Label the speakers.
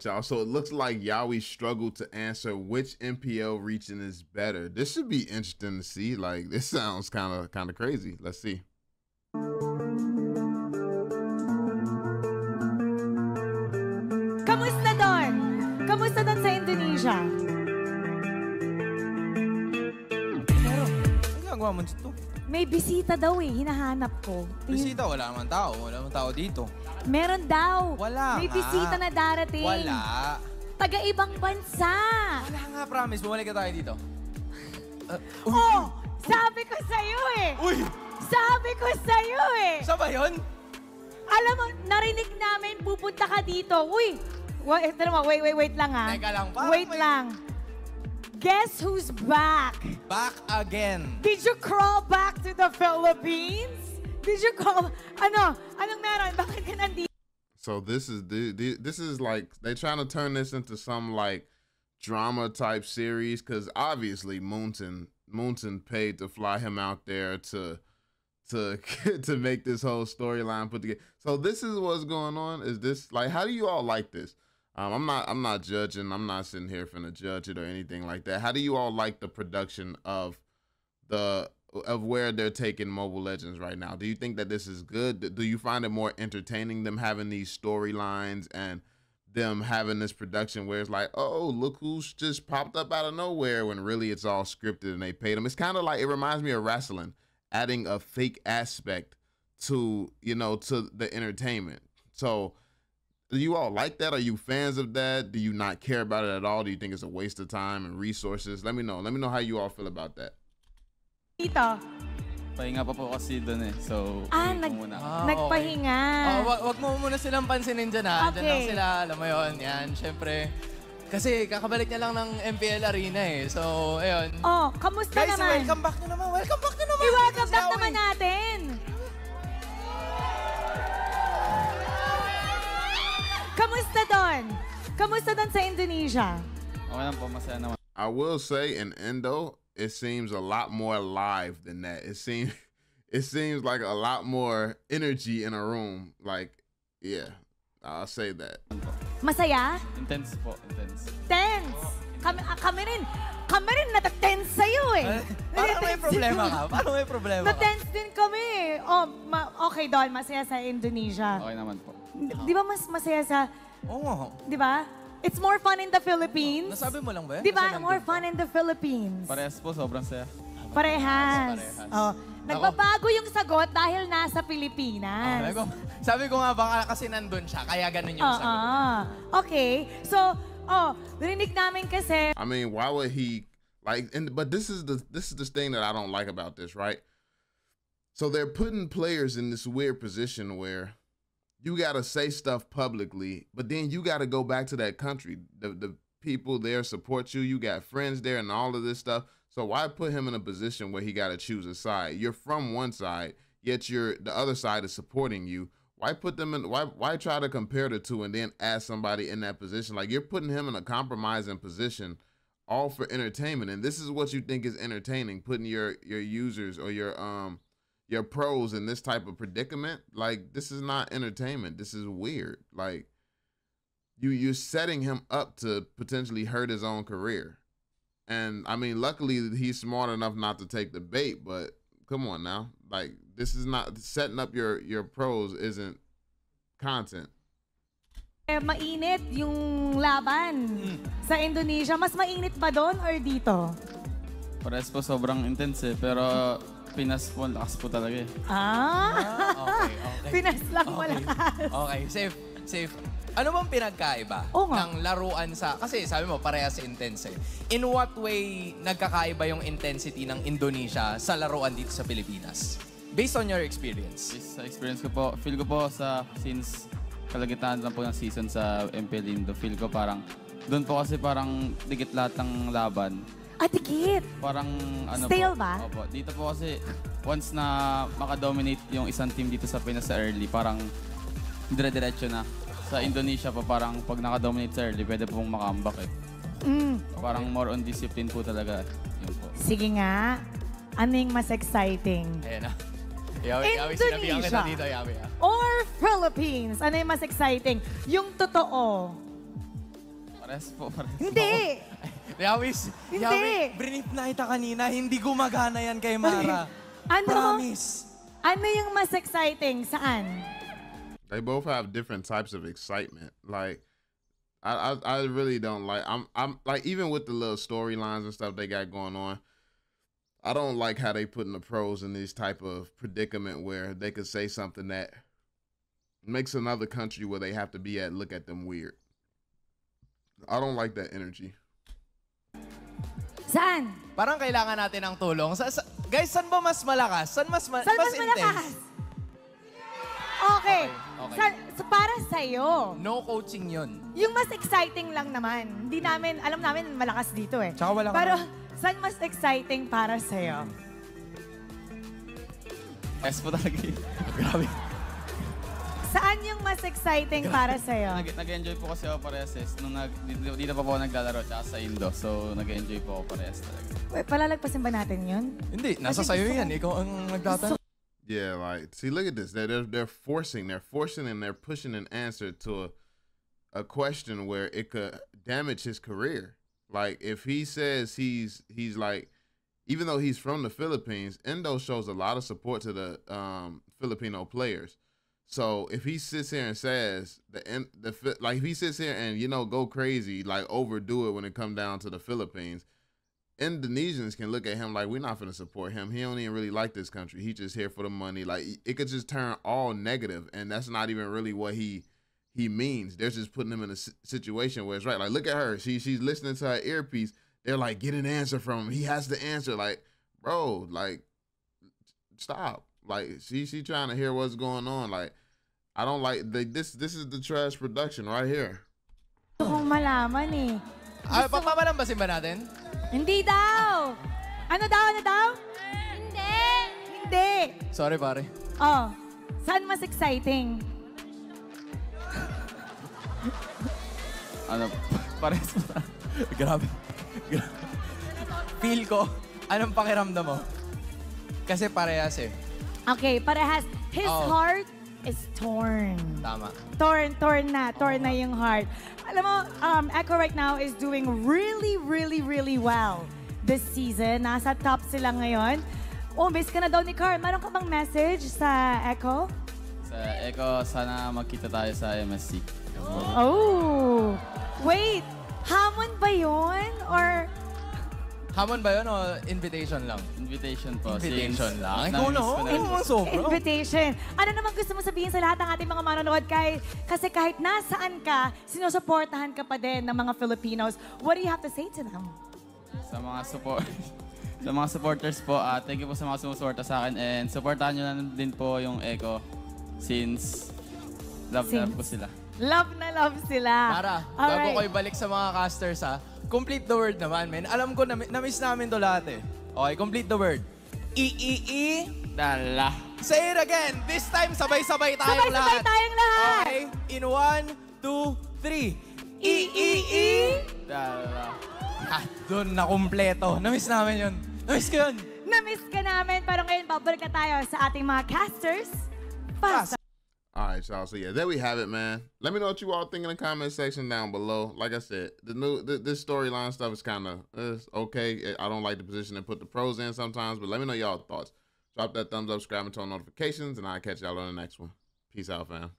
Speaker 1: Right, y'all. So it looks like Yawi struggled to answer which MPL region is better. This should be interesting to see. Like this sounds kind of kind of crazy. Let's see.
Speaker 2: Ginagawa mo dito?
Speaker 3: May bisita daw eh, hinahanap ko. Tingin-
Speaker 2: Bisita, wala naman tao. Wala naman tao dito.
Speaker 3: Meron daw.
Speaker 2: Wala
Speaker 3: May
Speaker 2: nga.
Speaker 3: bisita na darating.
Speaker 2: Wala.
Speaker 3: Taga ibang bansa.
Speaker 2: Wala nga, promise. Bumalik ka tayo dito.
Speaker 3: Oh, sabi ko sa'yo eh.
Speaker 2: Uy!
Speaker 3: Sabi ko sa'yo eh.
Speaker 2: Saan ba yun?
Speaker 3: Alam mo, narinig namin pupunta ka dito. Uy, wait, naman, wait, wait, wait lang ha.
Speaker 2: Teka lang, parang
Speaker 3: Wait
Speaker 2: may-
Speaker 3: lang. Guess who's back?
Speaker 2: Back again.
Speaker 3: Did you crawl back to the Philippines? Did you crawl? Ano? Anong meron? Bakit ka nandito?
Speaker 1: So this is the, the this is like they're trying to turn this into some like drama type series because obviously Moonton Moonton paid to fly him out there to to to make this whole storyline put together. So this is what's going on. Is this like how do you all like this? Um, I'm not I'm not judging. I'm not sitting here finna judge it or anything like that. How do you all like the production of the of where they're taking Mobile Legends right now. Do you think that this is good? Do you find it more entertaining them having these storylines and them having this production where it's like, oh, look who's just popped up out of nowhere when really it's all scripted and they paid them. It's kind of like it reminds me of wrestling, adding a fake aspect to you know to the entertainment. So. Do you all like that? Are you fans of that? Do you not care about it at all? Do you think it's a waste of time and resources? Let me know. Let me know how you all feel about that.
Speaker 4: Pahinga pa po kasi doon eh. So,
Speaker 3: Ah, nag,
Speaker 4: muna.
Speaker 2: Ah,
Speaker 3: nagpahinga.
Speaker 2: Oh, wag, wag mo muna silang pansinin dyan ha. Dyan lang
Speaker 3: Okay.
Speaker 2: sila, alam mo yon yan. Siyempre, kasi kakabalik niya lang ng MPL Arena eh. So, ayun.
Speaker 3: Oh, kamusta
Speaker 2: Guys,
Speaker 3: naman?
Speaker 2: welcome back nyo naman. Welcome back nyo naman.
Speaker 3: I-welcome back naman natin. Kamusta doon? Kamusta doon sa Indonesia?
Speaker 4: Okay lang po, masaya naman.
Speaker 1: I will say in Indo, it seems a lot more live than that. It seems it seems like a lot more energy in a room. Like, yeah, I'll say that.
Speaker 3: Masaya?
Speaker 4: Intense po, intense.
Speaker 3: Tense. Kami, ah, kami rin. Kami rin natatense sa'yo eh.
Speaker 2: Parang may problema
Speaker 3: din.
Speaker 2: ka. Parang may problema ka.
Speaker 3: Na-tense din kami. Oh, ma- okay, Don, masaya sa Indonesia.
Speaker 4: Okay naman po.
Speaker 3: Di ba mas masaya sa,
Speaker 2: Oo.
Speaker 3: di ba? It's more fun in the Philippines.
Speaker 2: Nasabi mo lang ba yan?
Speaker 3: Di ba?
Speaker 2: Kasi
Speaker 3: More
Speaker 2: nandun
Speaker 3: fun in the Philippines.
Speaker 4: Parehas po, sobrang saya.
Speaker 3: Parehas.
Speaker 2: Parehas.
Speaker 3: Oh. Nagbabago yung sagot dahil nasa Pilipinas.
Speaker 2: Sabi ko, sabi ko nga baka kasi nandun siya, kaya ganun yung
Speaker 3: Oo.
Speaker 2: sagot. Uh-uh.
Speaker 3: Okay. So, oh, narinig namin kasi,
Speaker 1: I mean, why would he like? And but this is the this is the thing that I don't like about this, right? So they're putting players in this weird position where you got to say stuff publicly, but then you got to go back to that country. The the people there support you. You got friends there, and all of this stuff. So why put him in a position where he got to choose a side? You're from one side, yet you're the other side is supporting you. Why put them in? Why why try to compare the two and then ask somebody in that position? Like you're putting him in a compromising position, all for entertainment. And this is what you think is entertaining, putting your your users or your um your pros in this type of predicament. Like this is not entertainment. This is weird. Like you you're setting him up to potentially hurt his own career. And I mean, luckily he's smart enough not to take the bait. But come on now, like this is not setting up your your pros isn't content.
Speaker 3: eh, mainit yung laban sa Indonesia. Mas mainit ba doon or dito?
Speaker 4: Parehas po, sobrang intense eh. Pero Pinas po, lakas po talaga eh.
Speaker 3: Ah!
Speaker 2: Okay, okay.
Speaker 3: Pinas lang
Speaker 2: Okay.
Speaker 3: malakas.
Speaker 2: Okay, safe, safe. Ano bang pinagkaiba
Speaker 3: Oo nga.
Speaker 2: ng laruan sa... Kasi sabi mo, parehas intense eh. In what way nagkakaiba yung intensity ng Indonesia sa laruan dito sa Pilipinas? Based on your experience.
Speaker 4: Based Sa experience ko po, feel ko po sa since kalagitnaan lang po ng season sa MPL Indo, feel ko parang doon po kasi parang dikit lahat ng laban.
Speaker 3: Ah, dikit.
Speaker 4: Parang ano
Speaker 3: Stale
Speaker 4: po.
Speaker 3: ba?
Speaker 4: Opo. Dito po kasi once na makadominate yung isang team dito sa Pinas sa early, parang dire-diretso na. Sa Indonesia po parang pag nakadominate sa early, pwede pong makambak eh.
Speaker 3: Mm.
Speaker 4: Parang more on discipline po talaga. Yun po.
Speaker 3: Sige nga. Ano yung mas exciting?
Speaker 2: Ayan na. Yawi, yawi, sinabihan kita
Speaker 3: Indonesia.
Speaker 2: dito, yawi ah.
Speaker 3: Or Philippines? Ano yung mas exciting? Yung totoo.
Speaker 4: Pares po, pares.
Speaker 3: Hindi!
Speaker 2: Yawis,
Speaker 3: Hindi.
Speaker 2: Yawi, brinip na kita kanina, hindi gumagana yan kay Mara.
Speaker 3: Ano?
Speaker 2: Promise.
Speaker 3: Ano yung mas exciting? Saan?
Speaker 1: They both have different types of excitement. Like, I, I, I really don't like. I'm, I'm like even with the little storylines and stuff they got going on. I don't like how they putting the pros in this type of predicament where they could say something that makes another country where they have to be at look at them weird. I don't like that energy.
Speaker 3: Saan?
Speaker 2: Parang kailangan natin ng tulong. Sa, sa- guys, saan ba mas malakas? Saan mas, ma-
Speaker 3: Saan mas
Speaker 2: intense?
Speaker 3: malakas? Okay.
Speaker 2: okay.
Speaker 3: Sa, para sa'yo,
Speaker 2: No coaching yun.
Speaker 3: yung mas exciting lang naman. Hindi namin, alam namin malakas dito eh.
Speaker 2: Tsaka wala
Speaker 3: Pero
Speaker 2: na-
Speaker 3: saan mas exciting para sa'yo?
Speaker 4: S po talaga.
Speaker 2: Grabe.
Speaker 3: Saan yung mas exciting para sa'yo?
Speaker 4: Nag- Nag-enjoy po kasi ako parehas eh. Nung nag, dito, dito pa po ako naglalaro tsaka sa Indo. So, nag-enjoy po ako parehas talaga.
Speaker 3: Wait, palalagpasin ba natin yun?
Speaker 2: Hindi, nasa
Speaker 3: Kasi
Speaker 2: sayo
Speaker 3: gusto
Speaker 2: yan. Ikaw ang nagtatanong.
Speaker 1: Yeah, like see, look at this. They're they're, they're forcing, they're forcing, and they're pushing an answer to a, a question where it could damage his career. Like if he says he's he's like, even though he's from the Philippines, Indo shows a lot of support to the um, Filipino players. So if he sits here and says the the like if he sits here and you know go crazy like overdo it when it come down to the Philippines, Indonesians can look at him like we're not going to support him. He don't even really like this country. He just here for the money. Like it could just turn all negative, and that's not even really what he he means. They're just putting him in a situation where it's right. Like look at her. She she's listening to her earpiece. They're like get an answer from him. He has to answer. Like bro, like stop. Like she she trying to hear what's going on. Like I don't like the, this. This is the trash production right here.
Speaker 3: Kong malaman eh.
Speaker 2: Ah, papalambasin ba natin?
Speaker 3: Hindi daw! Ano daw, ano daw? Hindi! Hindi!
Speaker 2: Sorry, pare.
Speaker 3: Oh, saan mas exciting?
Speaker 4: Ano, po talaga.
Speaker 2: Grabe. Grabe. Feel ko, anong pakiramdam mo? Kasi parehas eh.
Speaker 3: Okay, parehas. His
Speaker 2: Oh.
Speaker 3: heart is torn.
Speaker 2: Tama.
Speaker 3: Torn, torn na. Torn na yung heart. Alam mo, um, Echo right now is doing really, really, really well this season. Nasa top sila ngayon. Oh, miss ka na daw ni Carl. Meron ka bang message sa Echo?
Speaker 4: Sa Eko, sana magkita tayo sa MSC.
Speaker 3: Oh! Wait! Hamon ba yun? Or
Speaker 2: Hamon ba yun o invitation lang?
Speaker 4: Invitation po.
Speaker 2: Invitation
Speaker 4: since
Speaker 2: lang? Ikaw na,
Speaker 4: ko
Speaker 2: oh. sobra.
Speaker 3: invitation? Ano naman gusto mo sabihin sa lahat ng ating mga manonood? Kay, kasi kahit nasaan ka, sinusuportahan ka pa din ng mga Filipinos. What do you have to say to them?
Speaker 4: Sa mga support sa mga supporters po, ah, thank you po sa mga sumusuporta sa akin and supportahan nyo na din po yung Echo since love na
Speaker 3: Since.
Speaker 4: po sila.
Speaker 3: Love na love sila.
Speaker 2: Para,
Speaker 3: Alright.
Speaker 2: bago ko ibalik sa mga casters ha, complete the word naman, men. Alam ko, na, na-miss namin to lahat eh. Okay, complete the word. I-i-i.
Speaker 4: Dala.
Speaker 2: Say it again. This time, sabay-sabay tayong
Speaker 3: Sabay-sabay
Speaker 2: lahat.
Speaker 3: tayong lahat.
Speaker 2: Okay, in one, two, three. I-i-i.
Speaker 4: Dala.
Speaker 2: Ah, doon na kumpleto. Na-miss namin yun. Na-miss ko yun.
Speaker 3: Na-miss ka namin, pero ngayon babalik na tayo sa ating mga casters.
Speaker 1: All right, y'all. So yeah, there we have it, man. Let me know what you all think in the comment section down below. Like I said, the new th- this storyline stuff is kind of okay. I don't like the position and put the pros in sometimes, but let me know y'all thoughts. Drop that thumbs up, subscribe, and turn on notifications, and I'll catch y'all on the next one. Peace out, fam.